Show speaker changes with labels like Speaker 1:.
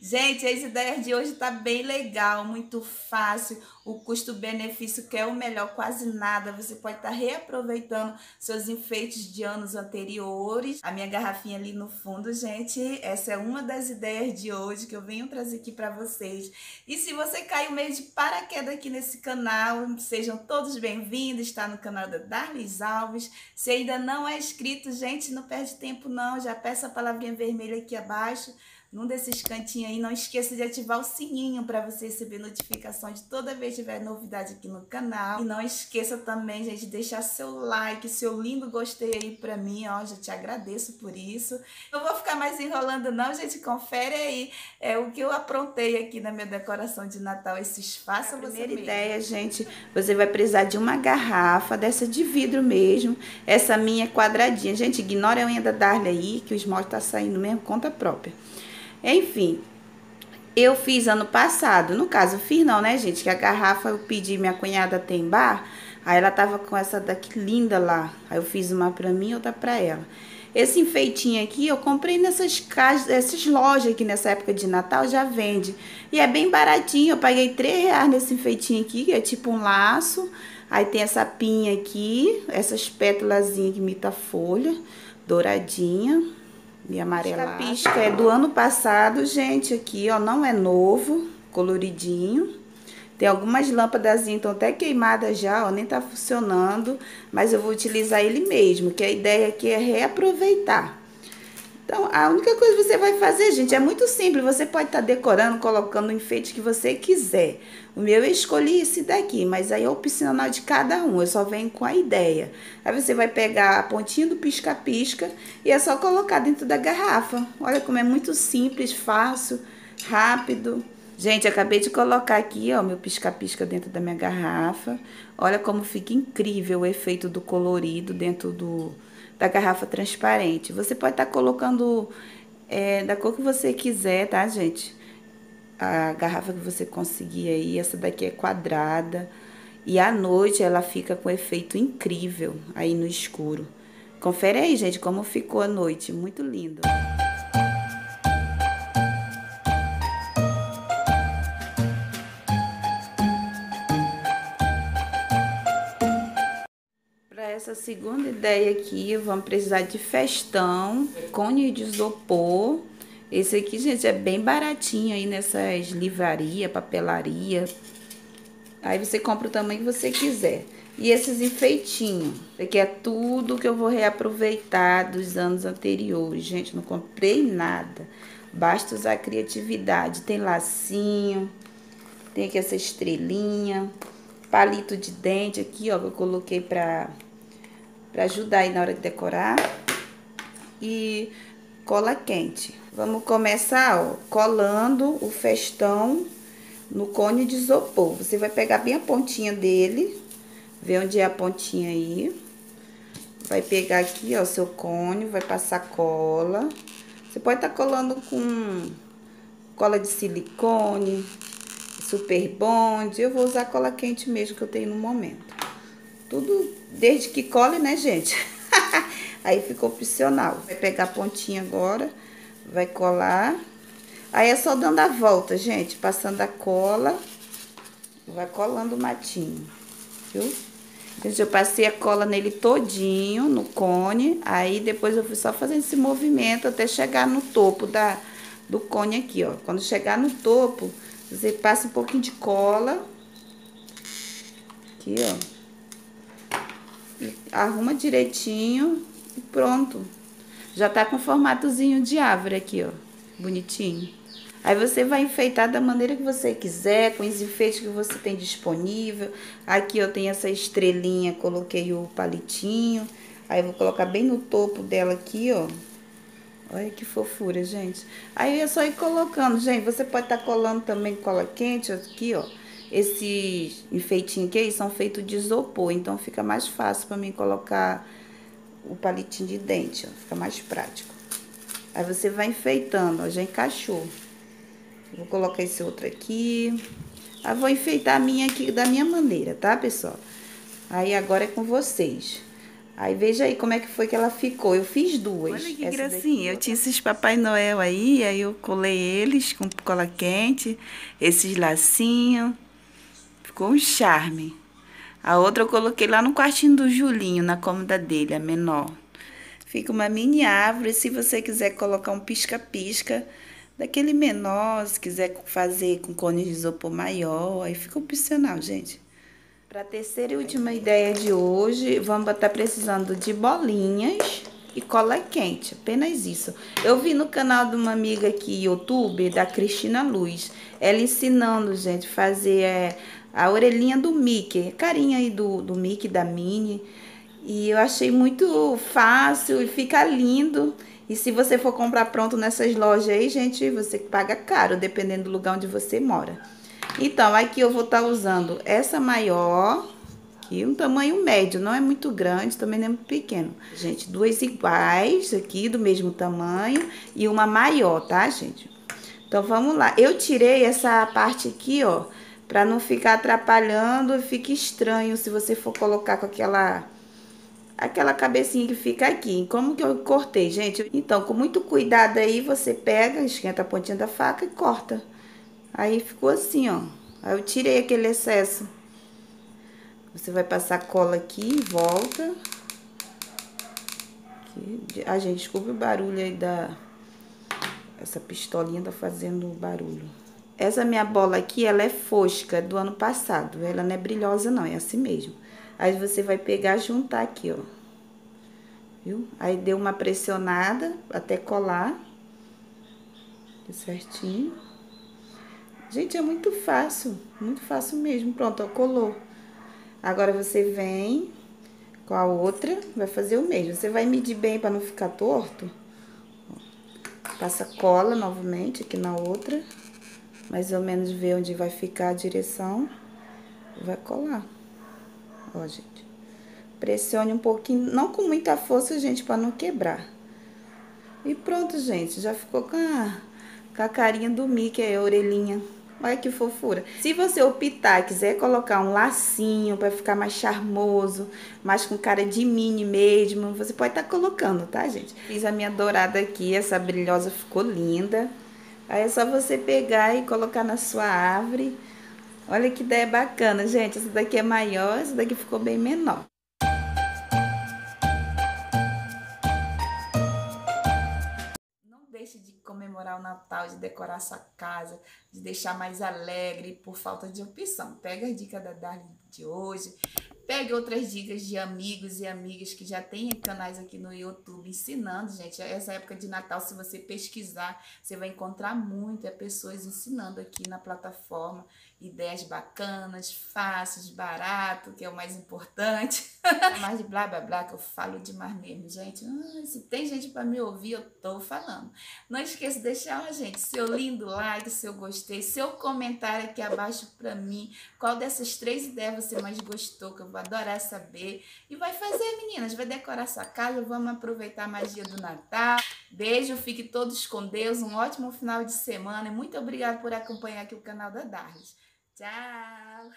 Speaker 1: Gente, as ideias de hoje tá bem legal, muito fácil. O custo-benefício que é o melhor, quase nada. Você pode estar tá reaproveitando seus enfeites de anos anteriores. A minha garrafinha ali no fundo, gente, essa é uma das ideias de hoje que eu venho trazer aqui para vocês. E se você caiu meio de paraquedas aqui nesse canal, sejam todos bem-vindos. Está no canal da Darlis Alves. Se ainda não é inscrito, gente, não perde tempo não. Já peça a palavrinha vermelha aqui abaixo num desses cantinhos aí. Não esqueça de ativar o sininho para você receber notificação de toda vez que tiver novidade aqui no canal. E não esqueça também, gente, de deixar seu like, seu lindo gostei aí para mim, ó. Já te agradeço por isso. Não vou ficar mais enrolando não, gente. Confere aí é o que eu aprontei aqui na minha decoração de Natal. Esses faça você Primeira ideia, gente, você vai precisar de uma garrafa dessa de vidro mesmo. Essa minha é quadradinha. Gente, ignora a unha da Darla aí, que o esmalte tá saindo mesmo, conta própria. Enfim, eu fiz ano passado. No caso, fiz não, né, gente? Que a garrafa eu pedi minha cunhada tem bar. Aí ela tava com essa daqui linda lá. Aí eu fiz uma pra mim e outra pra ela. Esse enfeitinho aqui eu comprei nessas casas, essas lojas aqui nessa época de Natal já vende. E é bem baratinho. Eu paguei 3 reais nesse enfeitinho aqui, que é tipo um laço. Aí tem essa pinha aqui, essas pétalas que imita folha, douradinha e amarelada. Pisca é do ano passado, gente, aqui, ó, não é novo, coloridinho. Tem algumas lâmpadas então até queimadas já, ó, nem tá funcionando, mas eu vou utilizar ele mesmo, que a ideia aqui é reaproveitar. Então, a única coisa que você vai fazer, gente, é muito simples. Você pode estar tá decorando, colocando o enfeite que você quiser. O meu eu escolhi esse daqui, mas aí é opcional de cada um. Eu só venho com a ideia. Aí você vai pegar a pontinha do pisca-pisca e é só colocar dentro da garrafa. Olha como é muito simples, fácil, rápido. Gente, acabei de colocar aqui, ó, meu pisca-pisca dentro da minha garrafa. Olha como fica incrível o efeito do colorido dentro do da garrafa transparente. Você pode estar tá colocando é, da cor que você quiser, tá, gente? A garrafa que você conseguir aí, essa daqui é quadrada. E à noite ela fica com efeito incrível aí no escuro. Confere aí, gente, como ficou a noite. Muito lindo. Essa segunda ideia aqui, vamos precisar de festão, cone de isopor. Esse aqui, gente, é bem baratinho aí nessas livraria, papelaria. Aí você compra o tamanho que você quiser. E esses enfeitinhos, aqui é tudo que eu vou reaproveitar dos anos anteriores. Gente, não comprei nada. Basta usar criatividade. Tem lacinho, tem aqui essa estrelinha, palito de dente aqui, ó, que eu coloquei pra para ajudar aí na hora de decorar. E cola quente. Vamos começar, ó, colando o festão no cone de isopor. Você vai pegar bem a pontinha dele, ver onde é a pontinha aí. Vai pegar aqui, ó, seu cone, vai passar cola. Você pode estar tá colando com cola de silicone, super bond. Eu vou usar cola quente mesmo que eu tenho no momento. Tudo desde que cole, né, gente? Aí ficou opcional. Vai pegar a pontinha agora, vai colar. Aí é só dando a volta, gente, passando a cola, vai colando o matinho, viu? Gente, eu passei a cola nele todinho, no cone, aí depois eu fui só fazendo esse movimento até chegar no topo da, do cone aqui, ó. Quando chegar no topo, você passa um pouquinho de cola, aqui, ó arruma direitinho e pronto. Já tá com formatozinho de árvore aqui, ó, bonitinho. Aí você vai enfeitar da maneira que você quiser, com os enfeites que você tem disponível. Aqui eu tenho essa estrelinha, coloquei o palitinho. Aí eu vou colocar bem no topo dela aqui, ó. Olha que fofura, gente. Aí é só ir colocando, gente. Você pode estar tá colando também cola quente aqui, ó. Esses enfeitinhos aqui são feitos de isopor, então fica mais fácil para mim colocar o palitinho de dente, ó, fica mais prático. Aí você vai enfeitando, ó, já encaixou. Vou colocar esse outro aqui. Aí vou enfeitar a minha aqui da minha maneira, tá, pessoal? Aí agora é com vocês.
Speaker 2: Aí veja aí como é que foi que ela ficou. Eu fiz duas.
Speaker 1: Olha que gracinha. Eu tinha esses Papai Noel aí, aí eu colei eles com cola quente, esses lacinhos. Ficou um charme. A outra eu coloquei lá no quartinho do Julinho, na cômoda dele, a menor. Fica uma mini árvore. Se você quiser colocar um pisca-pisca, daquele menor, se quiser fazer com cones de isopor maior, aí fica opcional, gente. Para a terceira e última ideia de hoje, vamos estar precisando de bolinhas e cola quente, apenas isso. Eu vi no canal de uma amiga aqui, YouTube, da Cristina Luz, ela ensinando, gente, fazer é, a orelhinha do Mickey, carinha aí do, do Mickey, da Minnie. E eu achei muito fácil e fica lindo. E se você for comprar pronto nessas lojas aí, gente, você paga caro, dependendo do lugar onde você mora. Então, aqui eu vou estar tá usando essa maior, aqui, um tamanho médio, não é muito grande, também não é muito pequeno. Gente, duas iguais aqui, do mesmo tamanho, e uma maior, tá, gente? Então, vamos lá. Eu tirei essa parte aqui, ó, pra não ficar atrapalhando e fica estranho se você for colocar com aquela aquela cabecinha que fica aqui. Como que eu cortei, gente? Então, com muito cuidado aí, você pega, esquenta a pontinha da faca e corta. Aí ficou assim, ó. Aí eu tirei aquele excesso. Você vai passar cola aqui em volta. Aqui. Ah, gente, desculpe o barulho aí da... Essa pistolinha tá fazendo barulho. Essa minha bola aqui, ela é fosca do ano passado. Ela não é brilhosa, não. É assim mesmo. Aí você vai pegar juntar aqui, ó. Viu? Aí deu uma pressionada até colar. Certinho. Gente, é muito fácil, muito fácil mesmo. Pronto, ó, colou. Agora você vem com a outra, vai fazer o mesmo. Você vai medir bem para não ficar torto. Passa cola novamente aqui na outra. Mais ou menos ver onde vai ficar a direção. Vai colar. Ó, gente. Pressione um pouquinho, não com muita força, gente, para não quebrar. E pronto, gente. Já ficou com a, com a carinha do Mickey, a orelhinha. Olha que fofura. Se você optar, quiser colocar um lacinho para ficar mais charmoso, mais com cara de mini mesmo, você pode estar tá colocando, tá, gente? Fiz a minha dourada aqui, essa brilhosa ficou linda. Aí é só você pegar e colocar na sua árvore. Olha que ideia bacana, gente. Essa daqui é maior, essa daqui ficou bem menor. deixe de comemorar o Natal, de decorar sua casa, de deixar mais alegre por falta de opção. Pega a dica da Darling de hoje, pegue outras dicas de amigos e amigas que já têm canais aqui no YouTube ensinando, gente. Essa época de Natal, se você pesquisar, você vai encontrar muitas pessoas ensinando aqui na plataforma ideias bacanas, fáceis, barato, que é o mais importante. mais de blá blá blá que eu falo demais mesmo, gente. Ah, se tem gente para me ouvir, eu tô falando. Não esqueça de deixar, gente, seu lindo like, seu gostei, seu comentário aqui abaixo para mim. Qual dessas três ideias você mais gostou, que eu vou adorar saber. E vai fazer, meninas, vai decorar sua casa, vamos aproveitar a magia do Natal. Beijo, fique todos com Deus, um ótimo final de semana e muito obrigada por acompanhar aqui o canal da Darlis. Ciao.